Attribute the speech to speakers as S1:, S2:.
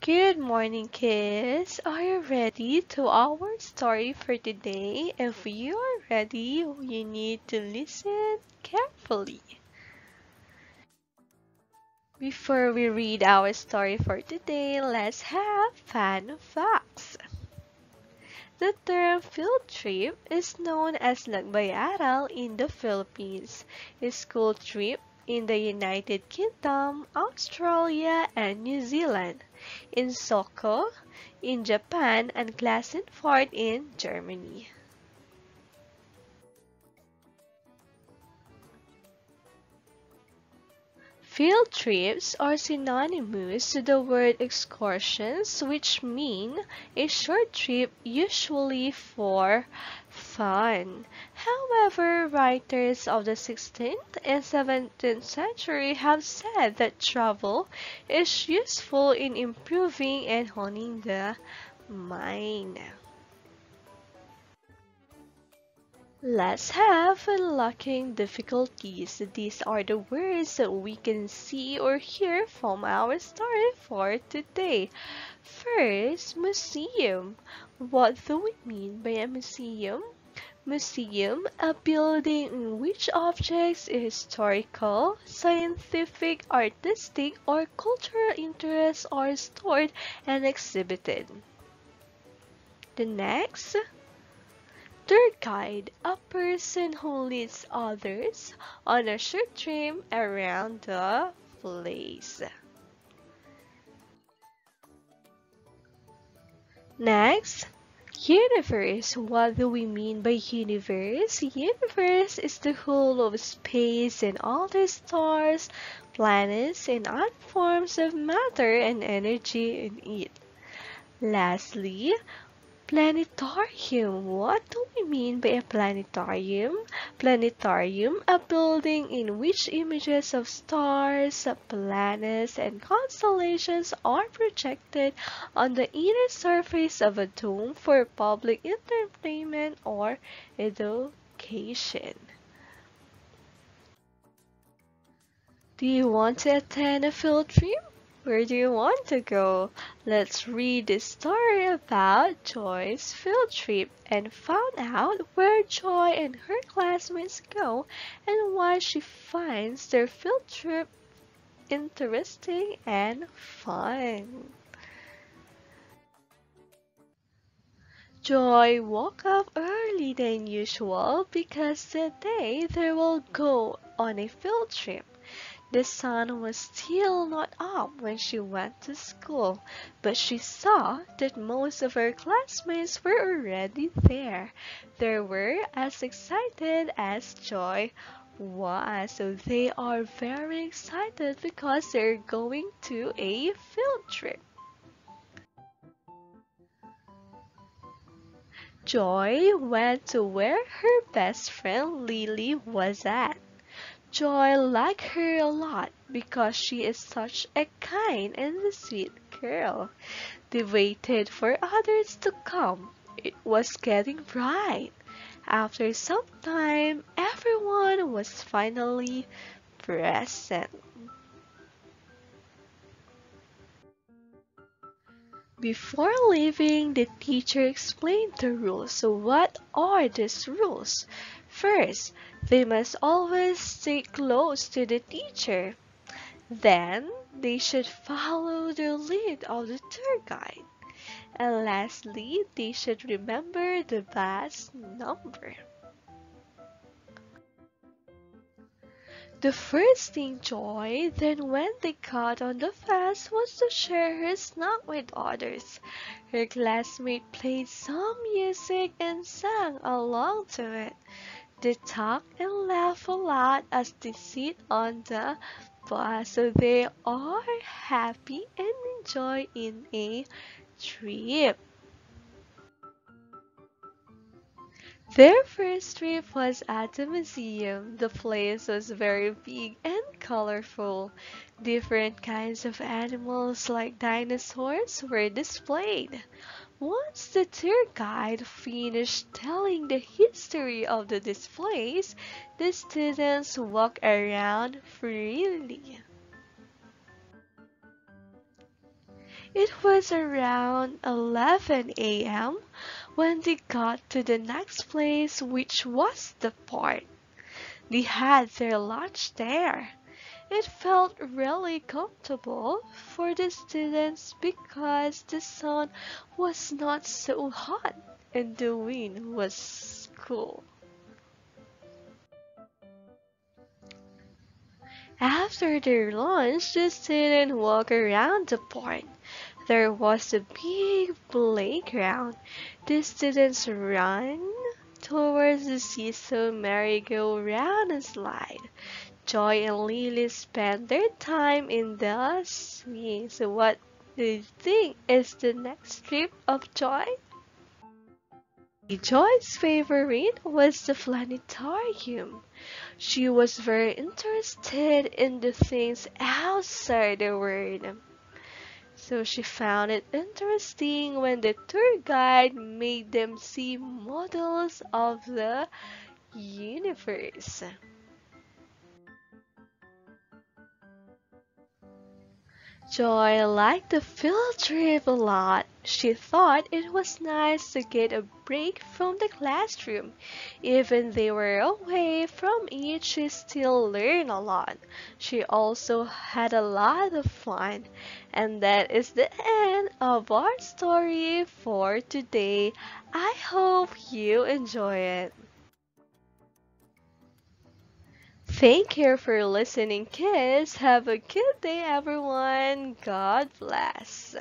S1: Good morning, kids. Are you ready to our story for today? If you are ready, you need to listen carefully. Before we read our story for today, let's have fun facts. The term field trip is known as Lakbay-aral in the Philippines, a school trip in the United Kingdom, Australia, and New Zealand, ensoku, in Japan, and Klassenfahrt in Germany. Field trips are synonymous to the word excursions, which mean a short trip usually for fun. However, writers of the 16th and 17th century have said that travel is useful in improving and honing the mind. Let's have unlocking difficulties. These are the words that we can see or hear from our story for today. First, museum. What do we mean by a museum? Museum, a building in which objects, historical, scientific, artistic, or cultural interests are stored and exhibited. The next, Tour guide, a person who leads others on a short trip around the place. Next, universe. What do we mean by universe? Universe is the whole of space and all the stars, planets, and other forms of matter and energy in it. Lastly, Planetarium. What do we mean by a planetarium? Planetarium, a building in which images of stars, planets, and constellations are projected on the inner surface of a dome for public entertainment or education. Do you want to attend a field trip? Where do you want to go? Let's read the story about Joy's field trip and find out where Joy and her classmates go and why she finds their field trip interesting and fun. Joy woke up early than usual because today they will go on a field trip. The sun was still not up when she went to school, but she saw that most of her classmates were already there. They were as excited as Joy was. So they are very excited because they're going to a field trip. Joy went to where her best friend Lily was at. Joy liked her a lot because she is such a kind and sweet girl. They waited for others to come. It was getting bright. After some time, everyone was finally present. Before leaving, the teacher explained the rules. So what are these rules? First, they must always stay close to the teacher. Then, they should follow the lead of the tour guide. And lastly, they should remember the bus number. The first thing Joy then when they got on the bus was to share her snack with others. Her classmate played some music and sang along to it. They talk and laugh a lot as they sit on the bus, so they are happy and enjoy in a trip. Their first trip was at the museum. The place was very big and colorful. Different kinds of animals like dinosaurs were displayed. Once the tour guide finished telling the history of the displays, the students walked around freely. It was around 11 a.m. when they got to the next place, which was the park. They had their lunch there. It felt really comfortable for the students because the sun was not so hot and the wind was cool. After their lunch, the students walked around the park. There was a big playground. The students ran towards the seesaw merry-go-round and slide. Joy and Lily spent their time in the swing. So what do you think is the next trip of Joy? Joy's favorite was the planetarium. She was very interested in the things outside the world. So she found it interesting when the tour guide made them see models of the universe. Joy liked the field trip a lot. She thought it was nice to get a break from the classroom. Even they were away from it, she still learned a lot. She also had a lot of fun. And that is the end of our story for today. I hope you enjoy it. Thank you for listening, kids. Have a good day, everyone. God bless.